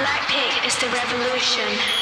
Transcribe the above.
Blackpink is the revolution.